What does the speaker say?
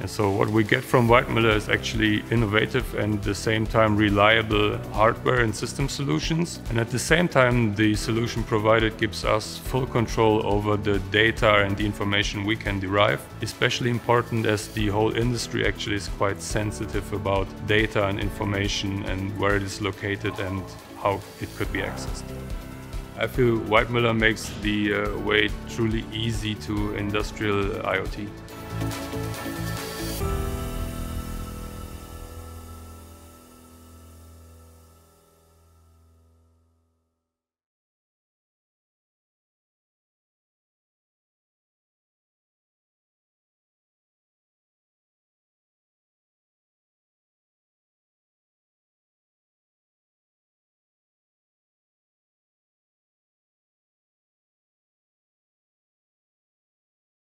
And so what we get from Weidmuller is actually innovative and at the same time reliable hardware and system solutions. And at the same time, the solution provided gives us full control over the data and the information we can derive. Especially important as the whole industry actually is quite sensitive about data and information and where it is located and how it could be accessed. I feel Weidmuller makes the uh, way truly easy to industrial IoT. Thank you